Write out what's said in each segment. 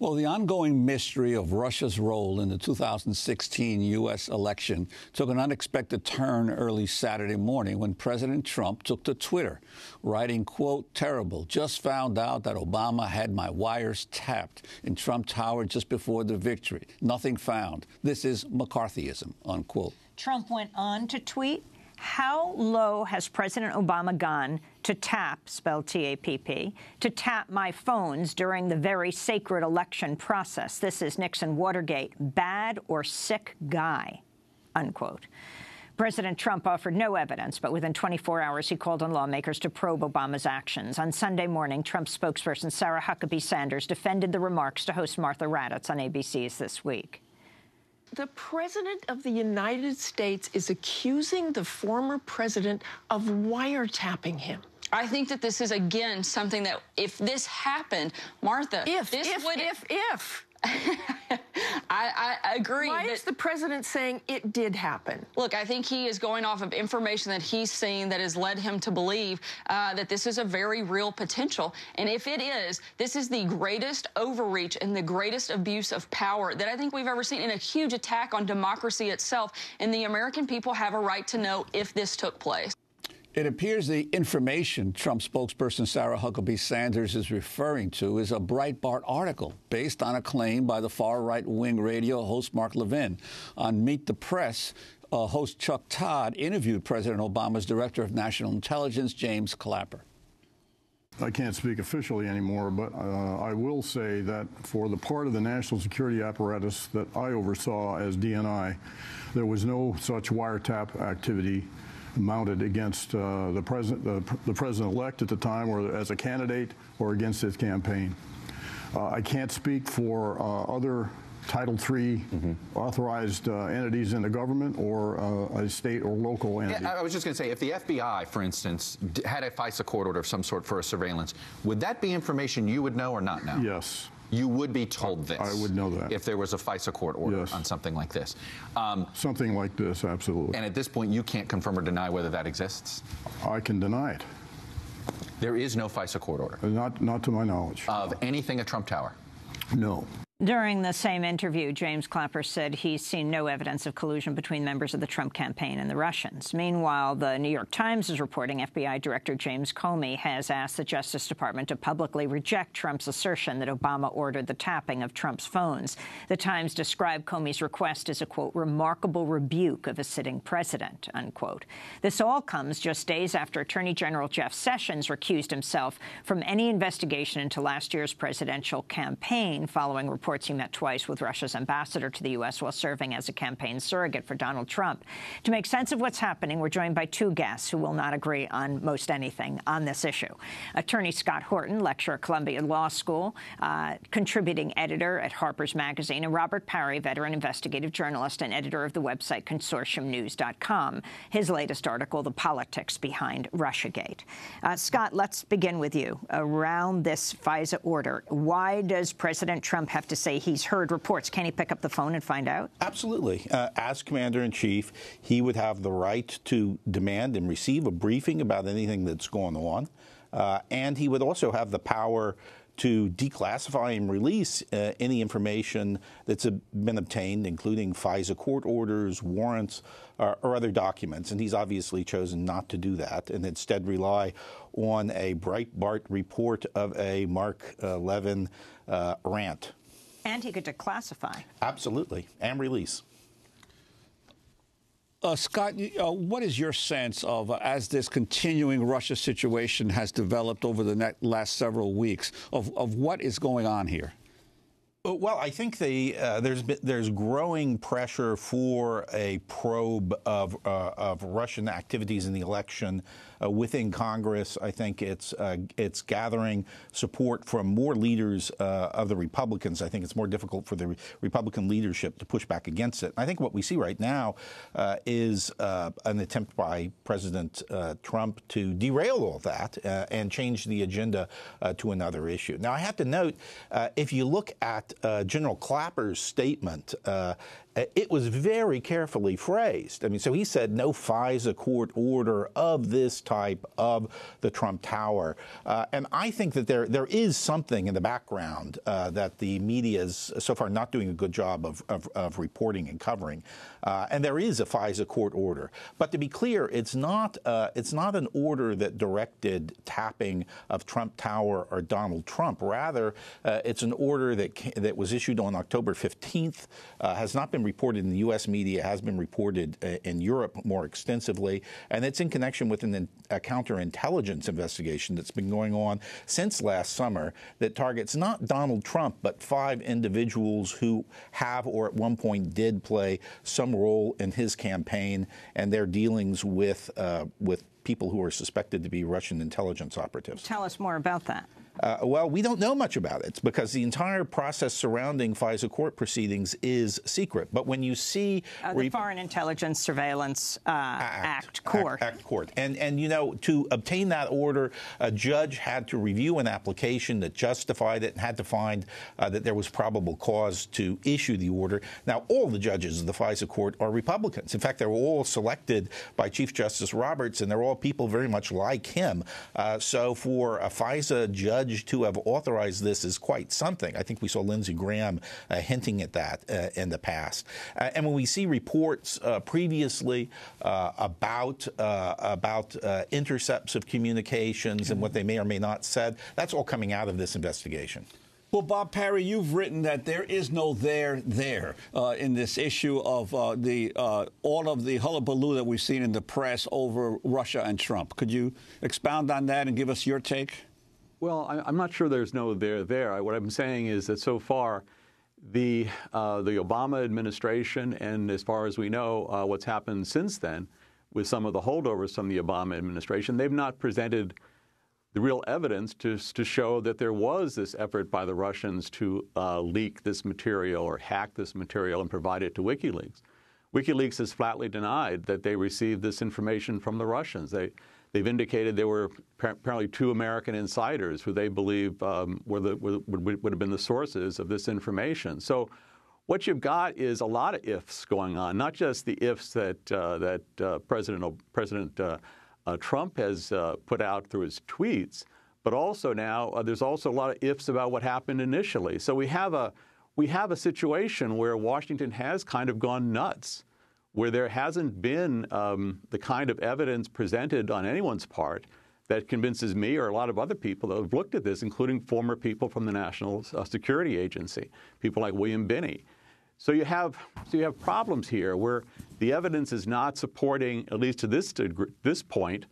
Well, the ongoing mystery of Russia's role in the 2016 U.S. election took an unexpected turn early Saturday morning when President Trump took to Twitter, writing, quote, terrible, just found out that Obama had my wires tapped in Trump Tower just before the victory. Nothing found. This is McCarthyism, unquote. Trump went on to tweet, how low has President Obama gone to tap, spelled T-A-P-P, to tap my phones during the very sacred election process? This is Nixon Watergate. Bad or sick guy, unquote. President Trump offered no evidence, but within 24 hours he called on lawmakers to probe Obama's actions. On Sunday morning, Trump spokesperson Sarah Huckabee Sanders defended the remarks to host Martha Raddatz on ABC's This Week. The President of the United States is accusing the former president of wiretapping him. I think that this is, again, something that if this happened, Martha, if, this if, would... if, if. I, I, agree. Why is the president saying it did happen? Look, I think he is going off of information that he's seen that has led him to believe uh, that this is a very real potential. And if it is, this is the greatest overreach and the greatest abuse of power that I think we've ever seen, and a huge attack on democracy itself. And the American people have a right to know if this took place. It appears the information Trump spokesperson Sarah Huckabee Sanders is referring to is a Breitbart article based on a claim by the far right wing radio host Mark Levin. On Meet the Press, uh, host Chuck Todd interviewed President Obama's Director of National Intelligence, James Clapper. I can't speak officially anymore, but uh, I will say that for the part of the national security apparatus that I oversaw as DNI, there was no such wiretap activity mounted against uh, the president, the, the president-elect at the time, or as a candidate, or against his campaign. Uh, I can't speak for uh, other Title III mm -hmm. authorized uh, entities in the government or uh, a state or local entity. Yeah, I was just going to say, if the FBI, for instance, had a FISA court order of some sort for a surveillance, would that be information you would know or not know? Yes you would be told this. I would know that. If there was a FISA court order yes. on something like this. Um, something like this, absolutely. And at this point, you can't confirm or deny whether that exists? I can deny it. There is no FISA court order? Not, not to my knowledge. Of anything at Trump Tower? No. During the same interview, James Clapper said he's seen no evidence of collusion between members of the Trump campaign and the Russians. Meanwhile, the New York Times is reporting FBI Director James Comey has asked the Justice Department to publicly reject Trump's assertion that Obama ordered the tapping of Trump's phones. The Times described Comey's request as a, quote, remarkable rebuke of a sitting president, unquote. This all comes just days after Attorney General Jeff Sessions recused himself from any investigation into last year's presidential campaign following reports reports he met twice with Russia's ambassador to the U.S. while serving as a campaign surrogate for Donald Trump. To make sense of what's happening, we're joined by two guests who will not agree on most anything on this issue. Attorney Scott Horton, lecturer at Columbia Law School, uh, contributing editor at Harper's Magazine, and Robert Parry, veteran investigative journalist and editor of the website consortiumnews.com. His latest article, The Politics Behind Russiagate. Uh, Scott, let's begin with you. Around this FISA order, why does President Trump have to say he's heard reports. Can he pick up the phone and find out? Absolutely. Uh, as commander in chief, he would have the right to demand and receive a briefing about anything that's going on. Uh, and he would also have the power to declassify and release uh, any information that's been obtained, including FISA court orders, warrants, uh, or other documents. And he's obviously chosen not to do that and instead rely on a Breitbart report of a Mark Levin uh, rant. And he could declassify. Absolutely, and release. Uh, Scott, uh, what is your sense of, uh, as this continuing Russia situation has developed over the last several weeks, of, of what is going on here? Well, I think uh, there's there's growing pressure for a probe of uh, of Russian activities in the election uh, within Congress. I think it's uh, it's gathering support from more leaders uh, of the Republicans. I think it's more difficult for the Republican leadership to push back against it. I think what we see right now uh, is uh, an attempt by President uh, Trump to derail all that and change the agenda to another issue. Now, I have to note, if you look at General Clapper's statement, uh, it was very carefully phrased. I mean, so he said no FISA court order of this type of the Trump Tower. Uh, and I think that there there is something in the background uh, that the media is so far not doing a good job of, of, of reporting and covering. Uh, and there is a FISA court order. But to be clear, it's not, uh, it's not an order that directed tapping of Trump Tower or Donald Trump. Rather, uh, it's an order that, that was issued on October 15th, has not been reported in the U.S. media, has been reported in Europe more extensively, and it's in connection with an, a counterintelligence investigation that's been going on since last summer that targets not Donald Trump, but five individuals who have or at one point did play some role in his campaign and their dealings with uh, with people who are suspected to be Russian intelligence operatives. Tell us more about that. Uh, well, we don't know much about it because the entire process surrounding FISA court proceedings is secret. But when you see uh, the Foreign Intelligence Surveillance uh, Act, Act, Court, Act, Act Court, and and you know to obtain that order, a judge had to review an application that justified it and had to find uh, that there was probable cause to issue the order. Now, all the judges of the FISA court are Republicans. In fact, they were all selected by Chief Justice Roberts, and they're all people very much like him. Uh, so for a FISA judge judge to have authorized this is quite something. I think we saw Lindsey Graham uh, hinting at that uh, in the past. Uh, and when we see reports uh, previously uh, about uh, about intercepts of communications and what they may or may not said, that's all coming out of this investigation. Well, Bob Parry, you've written that there is no there there uh, in this issue of uh, the uh, all of the hullabaloo that we've seen in the press over Russia and Trump. Could you expound on that and give us your take? Well, I'm not sure there's no there there. What I'm saying is that so far, the uh, the Obama administration, and as far as we know, uh, what's happened since then, with some of the holdovers from the Obama administration, they've not presented the real evidence to to show that there was this effort by the Russians to uh, leak this material or hack this material and provide it to WikiLeaks. WikiLeaks has flatly denied that they received this information from the Russians. They They've indicated there were apparently two American insiders who they believe um, were the, would, would have been the sources of this information. So what you've got is a lot of ifs going on, not just the ifs that uh, that uh, President President uh, uh Trump has uh, put out through his tweets, but also now uh, there's also a lot of ifs about what happened initially. So we have a we have a situation where Washington has kind of gone nuts where there hasn't been um, the kind of evidence presented on anyone's part that convinces me or a lot of other people that have looked at this, including former people from the National uh, Security Agency, people like William Binney. So you have so you have problems here where the evidence is not supporting, at least to this to this point,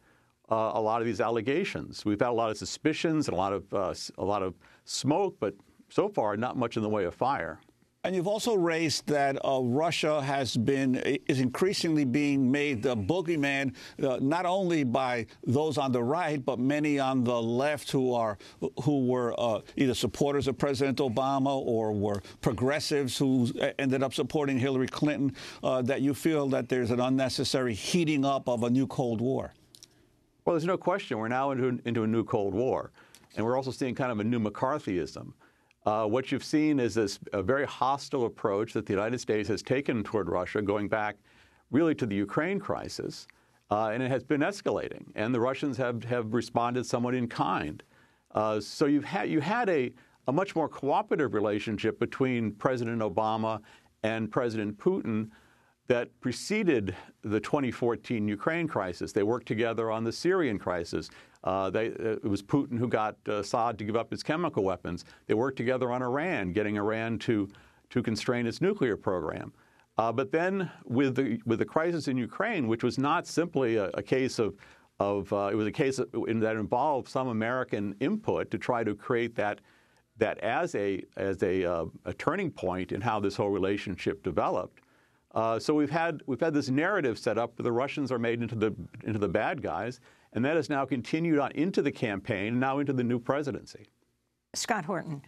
uh, a lot of these allegations. We've had a lot of suspicions and a lot of uh, a lot of smoke, but so far not much in the way of fire. And you've also raised that uh, Russia has been is increasingly being made the boogeyman, uh, not only by those on the right, but many on the left who are who were uh, either supporters of President Obama or were progressives who ended up supporting Hillary Clinton. Uh, that you feel that there's an unnecessary heating up of a new Cold War. Well, there's no question we're now into, into a new Cold War, and we're also seeing kind of a new McCarthyism. Uh, what you've seen is this a very hostile approach that the United States has taken toward Russia, going back really to the Ukraine crisis, uh, and it has been escalating. And the Russians have, have responded somewhat in kind. Uh, so you've had you had a, a much more cooperative relationship between President Obama and President Putin that preceded the 2014 Ukraine crisis. They worked together on the Syrian crisis. Uh, they, uh, it was Putin who got uh, Assad to give up his chemical weapons. They worked together on Iran, getting Iran to, to constrain its nuclear program. Uh, but then, with the, with the crisis in Ukraine, which was not simply a, a case of, of uh, it was a case in, that involved some American input to try to create that, that as, a, as a, a turning point in how this whole relationship developed. Uh, so we've had we've had this narrative set up where the Russians are made into the into the bad guys, and that has now continued on into the campaign, now into the new presidency. Scott Horton,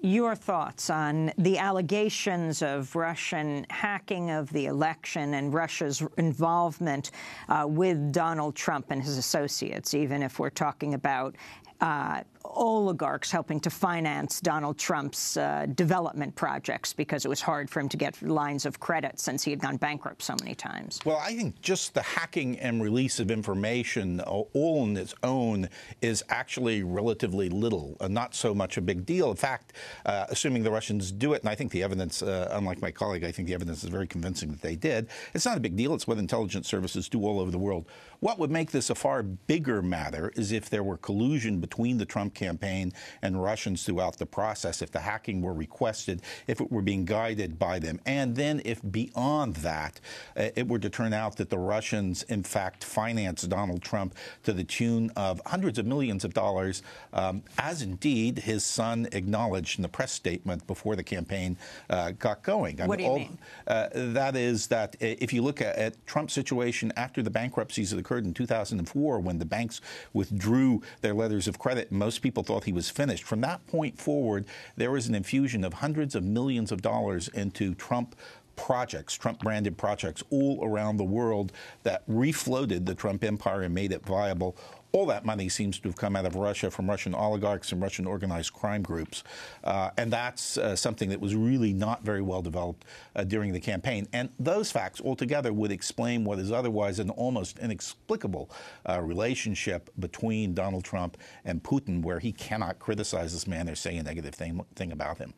your thoughts on the allegations of Russian hacking of the election and Russia's involvement uh, with Donald Trump and his associates, even if we're talking about uh, oligarchs helping to finance Donald Trump's uh, development projects because it was hard for him to get lines of credit since he had gone bankrupt so many times. Well, I think just the hacking and release of information all on its own is actually relatively little, uh, not so much a big deal. In fact, uh, assuming the Russians do it, and I think the evidence, uh, unlike my colleague, I think the evidence is very convincing that they did, it's not a big deal. It's what intelligence services do all over the world. What would make this a far bigger matter is if there were collusion between the Trump campaign and Russians throughout the process, if the hacking were requested, if it were being guided by them, and then if beyond that uh, it were to turn out that the Russians, in fact, financed Donald Trump to the tune of hundreds of millions of dollars, um, as indeed his son acknowledged in the press statement before the campaign uh, got going. I what mean, do you all, mean? Uh, that is that uh, if you look at, at Trump's situation after the bankruptcies that occurred in 2004 when the banks withdrew their letters of credit. Most people thought he was finished. From that point forward, there was an infusion of hundreds of millions of dollars into Trump projects, Trump branded projects all around the world that refloated the Trump empire and made it viable all that money seems to have come out of Russia from Russian oligarchs and Russian organized crime groups. Uh, and that's uh, something that was really not very well developed uh, during the campaign. And those facts altogether would explain what is otherwise an almost inexplicable uh, relationship between Donald Trump and Putin, where he cannot criticize this man or say a negative thing, thing about him.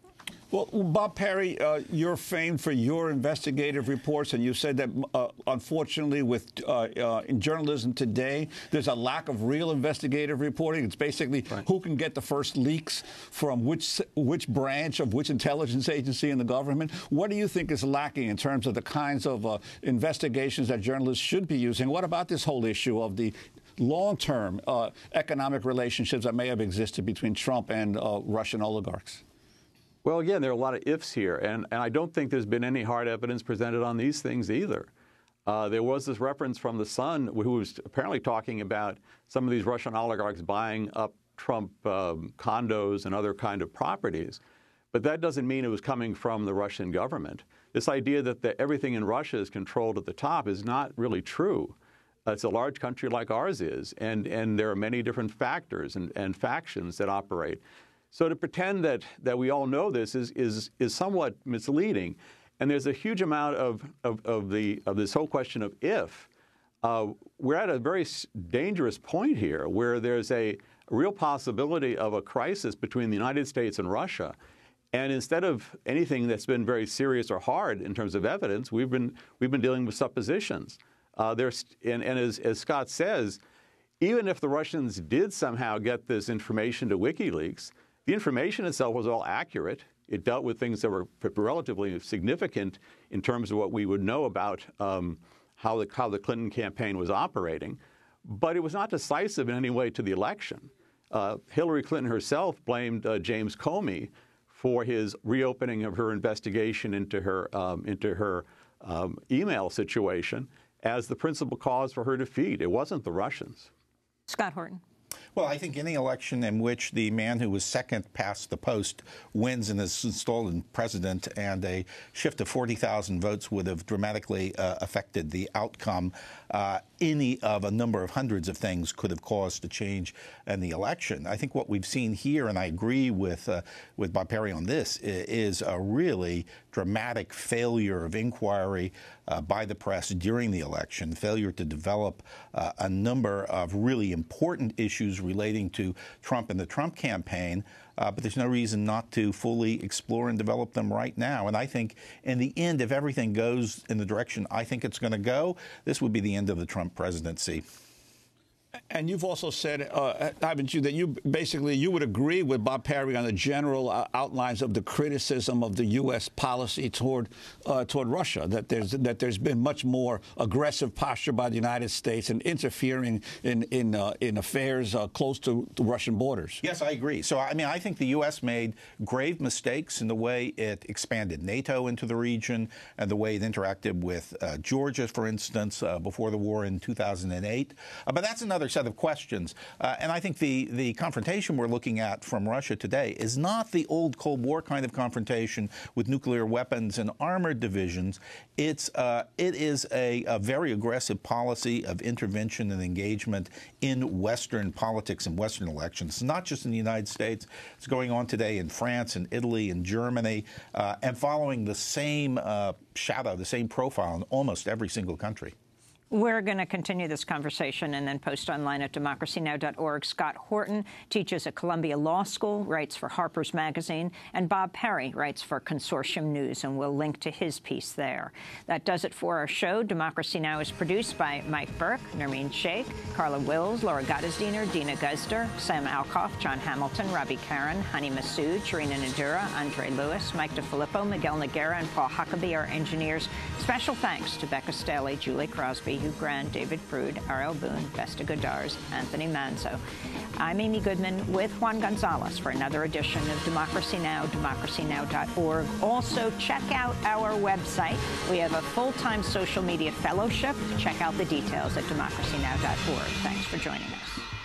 Well, Bob Parry, uh, you're famed for your investigative reports, and you said that uh, unfortunately, with uh, uh, in journalism today, there's a lack of real investigative reporting. It's basically right. who can get the first leaks from which which branch of which intelligence agency in the government. What do you think is lacking in terms of the kinds of uh, investigations that journalists should be using? What about this whole issue of the long-term uh, economic relationships that may have existed between Trump and Russian oligarchs? Well, again, there are a lot of ifs here, and, and I don't think there's been any hard evidence presented on these things either. Uh, there was this reference from the son, who was apparently talking about some of these Russian oligarchs buying up Trump um, condos and other kind of properties. But that doesn't mean it was coming from the Russian government. This idea that the, everything in Russia is controlled at the top is not really true. It's a large country like ours is, and, and there are many different factors and, and factions that operate. So to pretend that, that we all know this is, is, is somewhat misleading. And there's a huge amount of, of, of, the, of this whole question of if. Uh, we're at a very dangerous point here where there's a real possibility of a crisis between the United States and Russia. And instead of anything that's been very serious or hard in terms of evidence, we've been, we've been dealing with suppositions. Uh, there's, and, and as, as Scott says, even if the Russians did somehow get this information to WikiLeaks, the information itself was all accurate. It dealt with things that were relatively significant in terms of what we would know about um, how, the, how the Clinton campaign was operating, but it was not decisive in any way to the election. Uh, Hillary Clinton herself blamed uh, James Comey for his reopening of her investigation into her, um, into her um, email situation as the principal cause for her defeat. It wasn't the Russians. Scott Horton. Well, I think any election in which the man who was second past the post wins and is installed in president and a shift of 40,000 votes would have dramatically uh, affected the outcome. Uh, any of a number of hundreds of things could have caused a change in the election. I think what we've seen here, and I agree with uh, with Bob Parry on this, is a really dramatic failure of inquiry uh, by the press during the election, failure to develop uh, a number of really important issues relating to Trump and the Trump campaign. Uh, but there's no reason not to fully explore and develop them right now. And I think, in the end, if everything goes in the direction I think it's going to go, this would be the end of the Trump presidency. And you've also said, uh, haven't you, that you basically you would agree with Bob Parry on the general uh, outlines of the criticism of the U.S. policy toward uh, toward Russia. That there's that there's been much more aggressive posture by the United States in interfering in in uh, in affairs uh, close to the Russian borders. Yes, I agree. So I mean, I think the U.S. made grave mistakes in the way it expanded NATO into the region and the way it interacted with uh, Georgia, for instance, before the war in 2008. but that's another another set of questions. Uh, and I think the, the confrontation we're looking at from Russia today is not the old Cold War kind of confrontation with nuclear weapons and armored divisions. It's, uh, it is a, a, very aggressive policy of intervention and engagement in Western politics and Western elections. Not just in the United States. It's going on today in France and Italy and Germany, uh, and following the same uh, shadow, the same profile in almost every single country. We're going to continue this conversation and then post online at democracynow.org. Scott Horton teaches at Columbia Law School, writes for Harper's Magazine, and Bob Parry writes for Consortium News, and we'll link to his piece there. That does it for our show. Democracy Now! is produced by Mike Burke, Nermeen Shaikh, Carla Wills, Laura Gottesdiener, Dina Guzder, Sam Alcoff, John Hamilton, Robby Karran, Hany Massoud, Charina Nadura, Andre Lewis, Mike Di Filippo, Miguel Nogueira, and Paul Huckabee, our engineers. Special thanks to Becca Staley, Julie Crosby, Hugh Grant, David Prude, Ariel Boone, Vesta Goodarz, Anthony Manzo. I'm Amy Goodman with Juan Gonzalez for another edition of Democracy Now!, democracynow.org. Also, check out our website. We have a full-time social media fellowship. Check out the details at democracynow.org. Thanks for joining us.